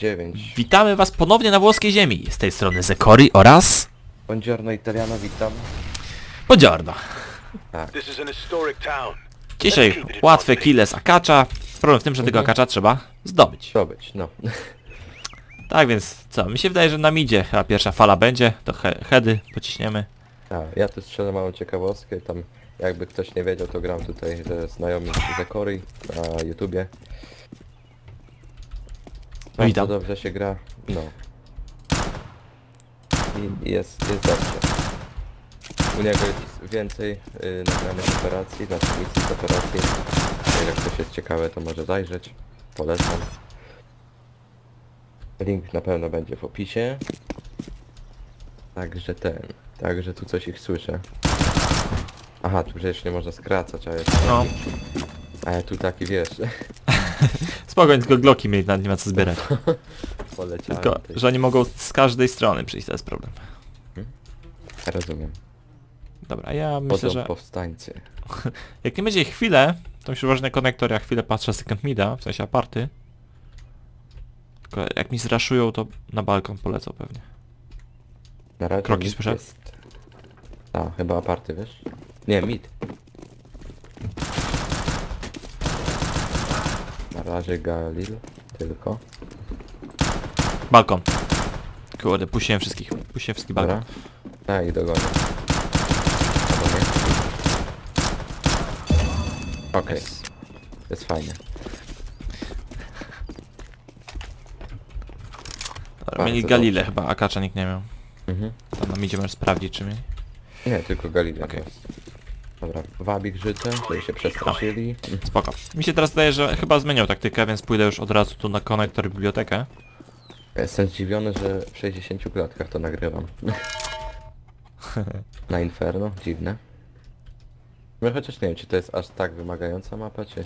9. Witamy was ponownie na włoskiej ziemi. Z tej strony Zekori oraz... Buongiorno Italiano, witam. Buongiorno. Town. Dzisiaj łatwe kile z akacza. Problem w tym, że tego akacza trzeba zdobyć. Zdobyć, no. Tak więc co, mi się wydaje, że nam idzie. Chyba pierwsza fala będzie, to he heady pociśniemy. A, ja tu strzelę małą ciekawostkę, tam jakby ktoś nie wiedział, to gram tutaj ze znajomym Zekori na YouTubie. Bardzo Witam. dobrze się gra, no. I jest, jest dobrze. U niego jest więcej y, nagranych operacji, znaczy misji z operacji. Jak ktoś jest ciekawy, to może zajrzeć. Polecam. Link na pewno będzie w opisie. Także ten. Także tu coś ich słyszę. Aha, tu przecież nie można skracać, a jest. No, A ja tu taki wiesz. spokojnie, tylko gloki mieli, nawet nie ma co zbierać. Poleciałem. Tylko, ty- że oni mogą z każdej strony przyjść, to jest problem. Rozumiem. Dobra, ja myślę, Potem że powstańcy. jak nie będzie ich chwilę, to mi się uważa na konektor, ja chwilę patrzę second mida, w sensie aparty. Tylko jak mi zraszują, to na balkon polecą pewnie. Na razie Kroki mit słyszę? jest. A, chyba aparty, wiesz? Nie, mit. Razie Galil, tylko. Balkon. Kurde, puściłem wszystkich. Puściłem wszystkich balkon. Dobra. A i dogonię. Okej, Jest. jest fajnie. Dobra, mieli Bardzo Galile dobrze. chyba, Akacza nikt nie miał. Mhm. To nam idzie, możesz sprawdzić czy mieli. Nie, tylko Galil Okej. Dobra, wabik życzę, żeby się przestraszyli. Spoko. Mi się teraz zdaje, że chyba zmieniał taktykę, więc pójdę już od razu tu na konektor i bibliotekę. Jestem zdziwiony, że w 60 klatkach to nagrywam. Na Inferno, dziwne. No chociaż nie wiem, czy to jest aż tak wymagająca mapa, czy...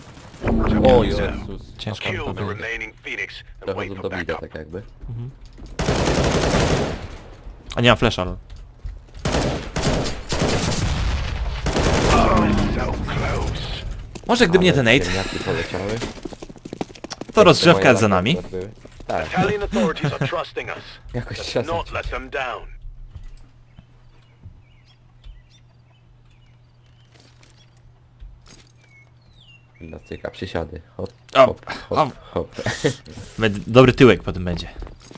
O Jezus! Ciężko Kill the powiedzieć. remaining Phoenix and Dochodzą do bida backup. tak jakby. A nie mam flasha, lol. Może gdyby nie ten nade, ziemniaki poleciały. to rozgrzewka za nami. akurat były. Tak, Italian authorities are trusting us. jakoś Let's czasem... not let them down. Gimnastyka, przysiady. Hop, hop, o. hop, hop. Będzie- Dobry tyłek potem będzie.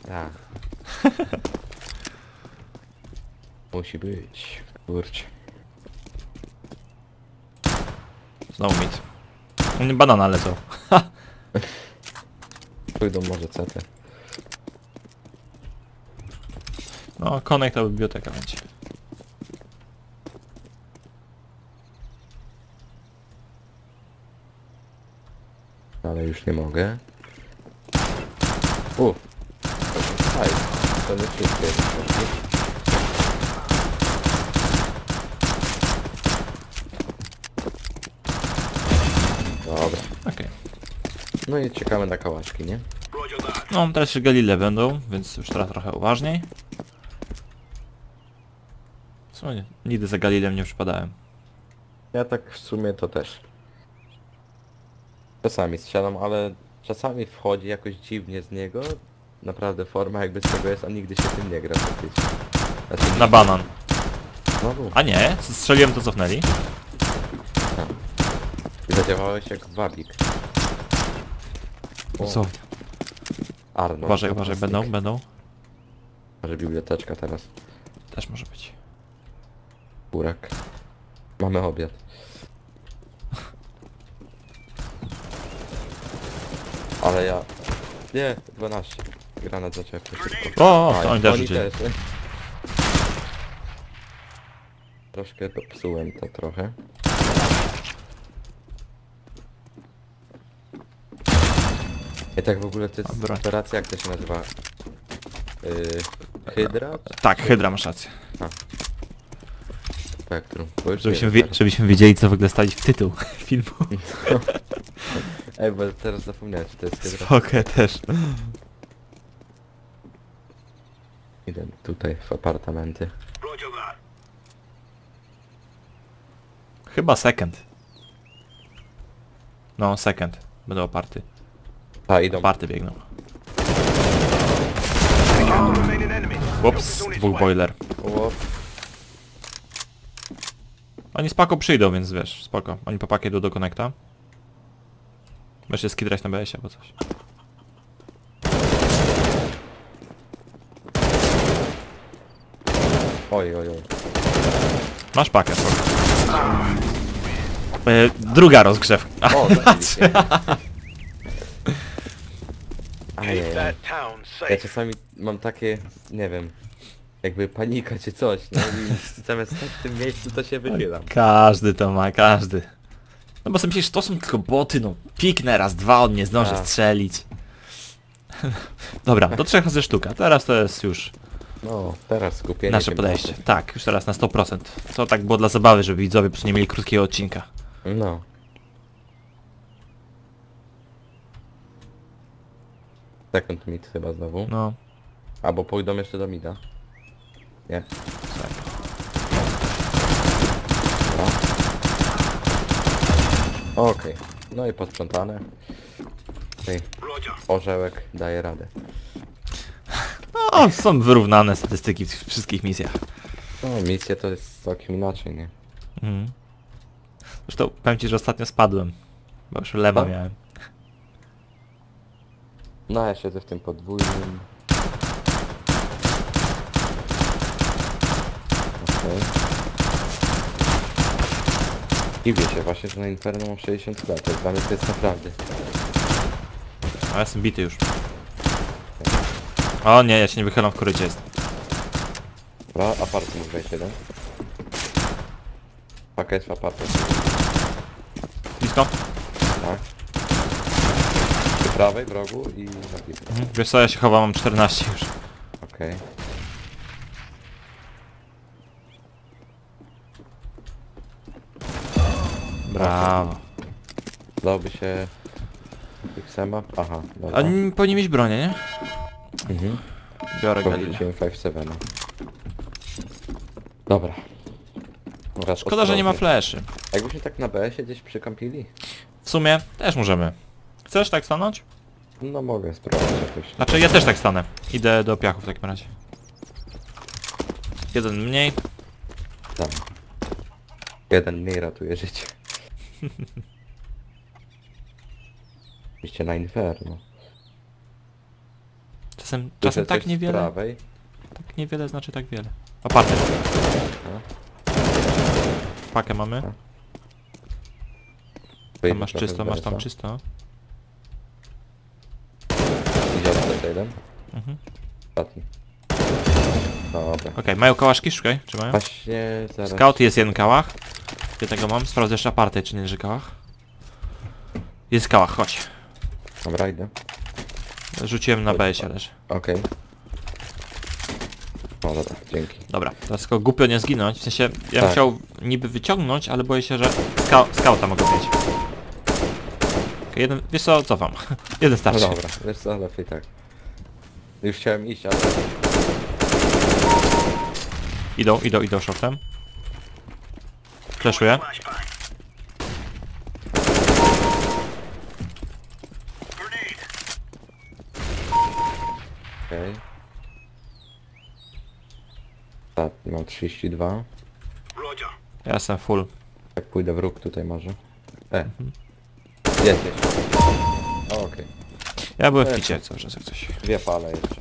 Tak. Musi być. Kurczę. Znowu mit. Oni Banana lecą. Pójdą może CT. No, connect to biblioteka będzie. Ale już nie mogę. U. Aj, to nie wszystkie. Dobra. Okej. No i czekamy na kałaczki, nie? No, teraz się Galile będą, więc już teraz trochę uważniej. W sumie nigdy za Galilem nie przypadałem. Ja tak w sumie to też. Czasami strzelam, ale czasami wchodzi jakoś dziwnie z niego. Naprawdę forma jakby z tego jest, a nigdy się tym nie gra. Znaczy, Na banan. znowu. A nie, strzeliłem to cofnęli. I zadziałałeś jak wabik. O, Co? Arno. Uważaj, uważaj, będą, będą. Może biblioteczka teraz. Też może być. Burak. Mamy obiad. Ale ja... Nie, 12. Granat zaczepny. O, o, A, to oni też rzucili. Troszkę popsułem to trochę. I tak w ogóle to jest Dobra. operacja, jak to się nazywa? Yy, Hydra? Tak, Hydra masz rację. Spektrum. Bo już Żebyśmy, wie, wiem teraz. żebyśmy wiedzieli co w ogóle stać w tytuł filmu. Ej, bo teraz zapomniałem, czy to jest Hydra. Spoko, też. Idę tutaj w apartamenty. Chyba second. No, second. Będą oparty. A, idą. Oparty biegną. Ups, dwóch boiler. Łop. Oni spoko przyjdą, więc wiesz, spoko. Oni po pakiet do konekta. Możesz się skidrać na BS albo coś. Oj, oj, oj. Masz pakę, spoko. E, druga rozgrzewka. O, zajebiście. Ajajaj. Ja czasami mam takie, nie wiem, jakby panika czy coś, no i zamiast stać w tym miejscu to się wychylam. Każdy to ma, każdy. No bo są przecież to są tylko boty, no. Piknę raz, dwa, on nie zdąży Tak. strzelić. Dobra, do trzech razy sztuka. Teraz to jest już No, teraz skupienie nasze podejście. Tak, już teraz na 100%. To tak było dla zabawy, żeby widzowie po prostu nie mieli krótkiego odcinka. No. Second mid chyba znowu. No. Albo pójdą jeszcze do mida. Nie. Dobra. Okej. No i posprzątane. Roger. Orzełek daje radę. No, są wyrównane statystyki w tych wszystkich misjach. No, misja to jest całkiem inaczej, nie? Mhm. Zresztą powiem ci, że ostatnio spadłem. Bo już lewa Tak? miałem. No, ja siedzę w tym podwójnym. Okej. Dziwię się właśnie, że na Inferno mam 60 lat. Mnie to jest naprawdę. A ja jestem bity już. O nie, ja się nie wychylam w korycie jest. Dobra, apart mógł wejść jeden. Paka jest w aparcie, Blisko? tak? Prawej, w rogu i blisko. Mhm. Wiesz co, ja się chowam, mam 14 już. Okej. Brawo. Dałoby się... Xema? Aha, dobra. A nie powinni mieć bronię, nie? Mhm. Biorę Galilę. Powróciłem 5-7. Dobra. Oraz Szkoda, że nie ma ostrożnie. fleszy. Jakbyśmy tak na BS-ie gdzieś przykampili? W sumie też możemy. Chcesz tak stanąć? No mogę spróbować jakoś. Znaczy ja też tak stanę. Idę do piachu w takim razie. Jeden mniej. Tam. Jeden mniej ratuje życie. Oczywiście na Inferno. Czasem, czasem tak niewiele. prawej. Tak niewiele znaczy tak wiele. Aparte. No. Pakę mamy. Tak. Tam masz czysto, masz tam czysto. Idzie od jeden. Mhm. Ostatni. Dobra. Okej, mają kałaszki? Szukaj, czy mają? Właśnie zaraz... Scout jest jeden kałach. Gdzie tego mam? Sprawdzę jeszcze aparte, czy nie leży kałach. Jest kałach, chodź. Dobra, idę. Rzuciłem na BS-ie leży. Okej. O dobra, dzięki. Dobra, teraz tylko głupio nie zginąć. W sensie, ja bym Tak. chciał niby wyciągnąć, ale boję się, że skał skauta mogę mieć. Okej, jeden, wiesz co, cofam. jeden No starczy. dobra, wiesz co, lepiej tak. Już chciałem iść, ale... Idą, idą, idą shortem. Fleszuję. Okej. Tak, mam 32. Roger. Ja jestem full. Jak pójdę w róg tutaj może. E. Mhm. O, Okej. Ja byłem w picie, co, że jak coś. Dwie fale jeszcze.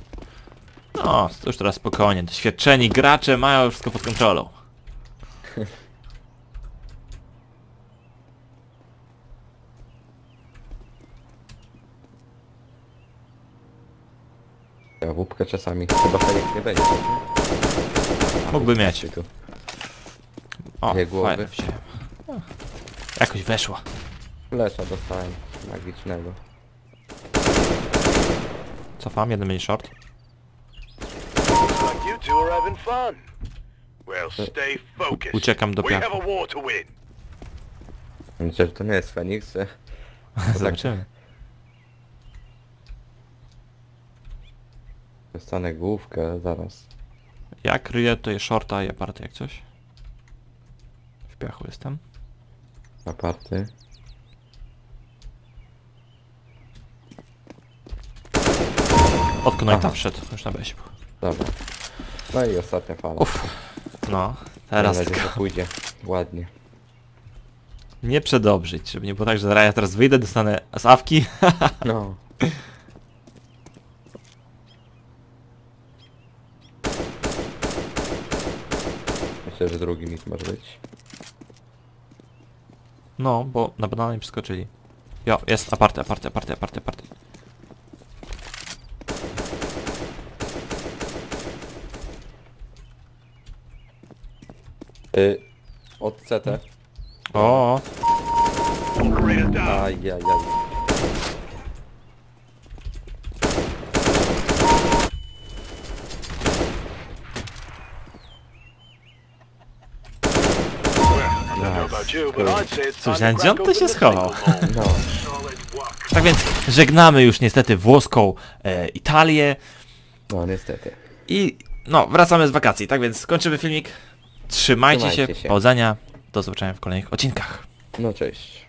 No, to już teraz spokojnie. Doświadczeni gracze mają wszystko pod kontrolą. Ja łupkę czasami. Chyba Felix nie będzie. Mógłby mieć. Tu. O, Dwie głowy. fajnie wziąłem. Jakoś weszła. Flesza dostałem. Magicznego. Cofam, jeden mniej short. Focused. uciekam do piachu. Myślę, że to nie jest Feniks. Zobaczymy. Dostanę główkę zaraz. Ja kryję tutaj shorta i aparty jak coś. W piachu jestem. Aparty. Od konekta Aha. wszedł, już na był. Dobra. No i ostatnia fala. Uff. No, teraz Mam nadzieję, tylko że pójdzie ładnie. nie przedobrzyć, żeby nie było tak, że zaraz ja teraz wyjdę, dostanę z awki. No. Myślę, że drugi mit może być. No, bo na banana nie przeskoczyli. Jo, jest aparte, aparte, aparte, aparte, aparte. Y, od CT. O. Ajajaj. To gdzie on open się schował? No. Tak więc żegnamy już niestety włoską e, Italię No niestety. i no, wracamy z wakacji, tak więc kończymy filmik. Trzymajcie, Trzymajcie się, się. powodzenia, do zobaczenia w kolejnych odcinkach. No cześć.